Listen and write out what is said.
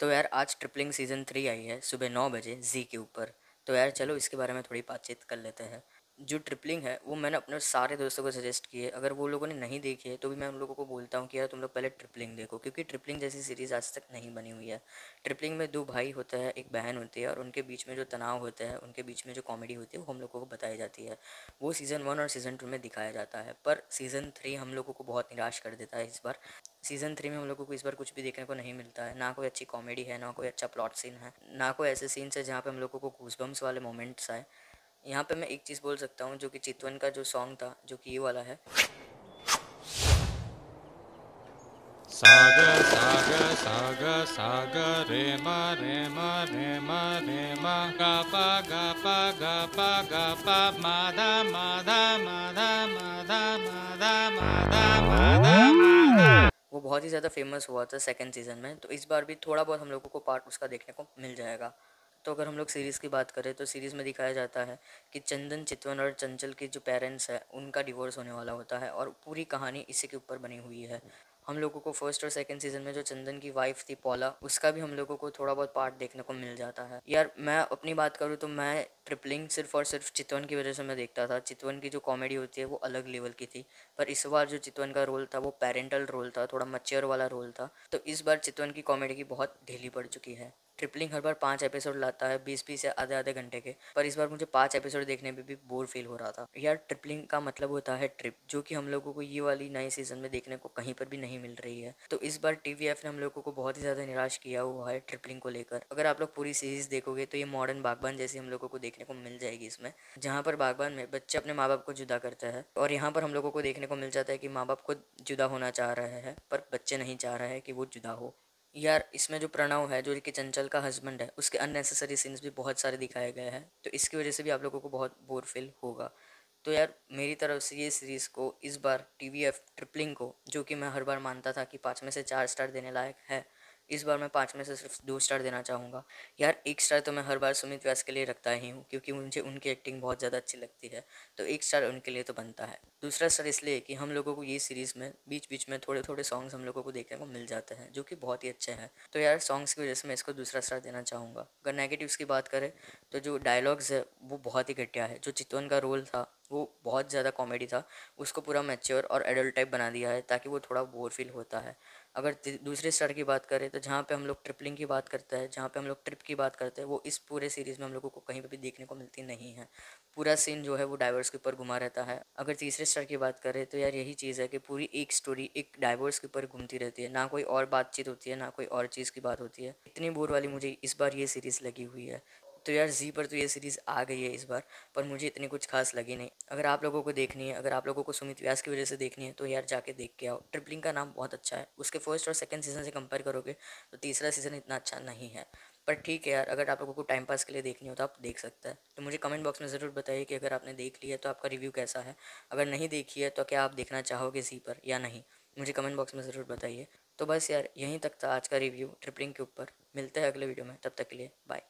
तो यार आज ट्रिपलिंग सीज़न थ्री आई है, सुबह नौ बजे जी के ऊपर। तो यार चलो इसके बारे में थोड़ी बातचीत कर लेते हैं। जो ट्रिपलिंग है, वो मैंने अपने सारे दोस्तों को सजेस्ट किए। अगर वो लोगों ने नहीं देखी है तो भी मैं उन लोगों को बोलता हूँ कि, यार, तुम लोग पहले ट्रिपलिंग देखो, क्योंकि ट्रिपलिंग जैसी सीरीज़ आज तक नहीं बनी हुई है। ट्रिपलिंग में दो भाई होते हैं, एक बहन होती है, और उनके बीच में जो तनाव होता है, उनके बीच में जो कॉमेडी होती है, वो हम लोगों को बताई जाती है। वो सीज़न वन और सीज़न टू में दिखाया जाता है, पर सीज़न थ्री हम लोगों को बहुत निराश कर देता है इस बार। सीज़न थ्री में हम लोगों को इस बार कुछ भी देखने को नहीं मिलता है। ना कोई अच्छी कॉमेडी है, ना कोई अच्छा प्लॉट सीन है, ना कोई ऐसे सीन्स है जहाँ पे हम लोगों को घूसबम्स वाले मोमेंट्स आए। यहाँ पे मैं एक चीज़ बोल सकता हूँ जो कि चितवन का जो सॉन्ग था जो कि ये वाला है। सागर सागर सागर सागर रे मा रे मा रे मा रे मा गा पा गा पा गा पा गा पा माधा माधा माधा माधा माधा माधा माधा माधा वो बहुत ही ज़्यादा फ़ेमस हुआ था सेकंड सीज़न में तो इस बार भी थोड़ा बहुत हम लोगों को पार्ट उसका देखने को मिल जाएगा। तो अगर हम लोग सीरीज़ की बात करें तो सीरीज़ में दिखाया जाता है कि चंदन, चितवन और चंचल के जो पेरेंट्स हैं, उनका डिवोर्स होने वाला होता है और पूरी कहानी इसी के ऊपर बनी हुई है। हम लोगों को फ़र्स्ट और सेकंड सीज़न में जो चंदन की वाइफ थी पौला, उसका भी हम लोगों को थोड़ा बहुत पार्ट देखने को मिल जाता है। यार, मैं अपनी बात करूँ तो मैं ट्रिपलिंग सिर्फ़ और सिर्फ़ चितवन की वजह से मैं देखता था। चितवन की जो कॉमेडी होती है, वो अलग लेवल की थी। पर इस बार जो चितवन का रोल था, वो पेरेंटल रोल था, थोड़ा मच्योर वाला रोल था। तो इस बार चितवन की कॉमेडी की बहुत ढीली पड़ चुकी है। ट्रिपलिंग हर बार पाँच एपिसोड लाता है बीस बीस या आधे आधे घंटे के। पर इस बार मुझे पाँच एपिसोड देखने में भी बोर फील हो रहा था। यार ट्रिपलिंग का मतलब होता है ट्रिप जो कि हम लोगों को ये वाली नए सीज़न में देखने को कहीं पर भी नहीं मिल रही है। तो इस बार टी ने हम लोगों को बहुत ही ज़्यादा निराश किया हुआ है ट्रिपलिंग को लेकर। अगर आप लोग पूरी सीरीज़ देखोगे तो ये मॉडर्न बागबान जैसी हम लोगों को देखने को मिल जाएगी इसमें, जहाँ पर बागबान में बच्चे अपने माँ बाप को जुदा करते हैं। और यहाँ पर हम लोगों को देखने को मिल जाता है कि माँ बाप खुद जुदा होना चाह रहे हैं, पर बच्चे नहीं चाह रहे हैं कि वो जुदा हो। यार, इसमें जो प्रणव है, जो कि चंचल का हस्बैंड है, उसके अननेसेसरी सीन्स भी बहुत सारे दिखाए गए हैं तो इसकी वजह से भी आप लोगों को बहुत बोर फील होगा। तो यार, मेरी तरफ़ से ये सीरीज़ को इस बार टी वी एफ़ ट्रिपलिंग को, जो कि मैं हर बार मानता था कि पाँच में से चार स्टार देने लायक है इस बार मैं पाँच में से सिर्फ़ दो स्टार देना चाहूँगा। यार, एक स्टार तो मैं हर बार सुमित व्यास के लिए रखता ही हूँ, क्योंकि मुझे उनकी एक्टिंग बहुत ज़्यादा अच्छी लगती है तो एक स्टार उनके लिए तो बनता है। दूसरा स्टार इसलिए कि हम लोगों को ये सीरीज़ में बीच बीच में थोड़े थोड़े सॉन्ग्स हम लोगों को देखने को मिल जाते हैं, जो कि बहुत ही अच्छे हैं। तो यार सॉन्ग्स की वजह से मैं इसको दूसरा स्टार देना चाहूँगा। अगर नेगेटिव्स की बात करें तो जो डायलॉग्स है, वो बहुत ही घटिया है। जो चितवन का रोल था, वो बहुत ज़्यादा कॉमेडी था, उसको पूरा मैच्योर और एडल्ट टाइप बना दिया है, ताकि वो थोड़ा बोर फील होता है। अगर दूसरे स्टार की बात करें तो जहाँ पे हम लोग ट्रिपलिंग की बात करते हैं, जहाँ पे हम लोग ट्रिप की बात करते हैं, वो इस पूरे सीरीज़ में हम लोगों को कहीं पे भी देखने को मिलती नहीं है। पूरा सीन जो है, वो डाइवर्स के ऊपर घुमा रहता है। अगर तीसरे स्टार की बात करें तो यार यही चीज़ है कि पूरी एक स्टोरी एक डाइवर्स के ऊपर घूमती रहती है। ना कोई और बातचीत होती है, ना कोई और चीज़ की बात होती है। इतनी बोर वाली मुझे इस बार ये सीरीज़ लगी हुई है। तो यार जी पर तो ये सीरीज़ आ गई है इस बार, पर मुझे इतनी कुछ खास लगी नहीं। अगर आप लोगों को देखनी है, अगर आप लोगों को सुमित व्यास की वजह से देखनी है तो यार जाके देख के आओ। ट्रिपलिंग का नाम बहुत अच्छा है। उसके फ़र्स्ट और सेकंड सीज़न से कंपेयर करोगे तो तीसरा सीज़न इतना अच्छा नहीं है। पर ठीक है यार, अगर आप लोगों को टाइम पास के लिए देखनी हो तो आप देख सकते हैं। तो मुझे कमेंट बॉक्स में ज़रूर बताइए कि अगर आपने देख लिया तो आपका रिव्यू कैसा है। अगर नहीं देखी है तो क्या आप देखना चाहोगे जी पर या नहीं? मुझे कमेंट बॉक्स में ज़रूर बताइए। तो बस यार, यहीं तक था आज का रिव्यू ट्रिपलिंग के ऊपर। मिलते हैं अगले वीडियो में। तब तक के लिए बाय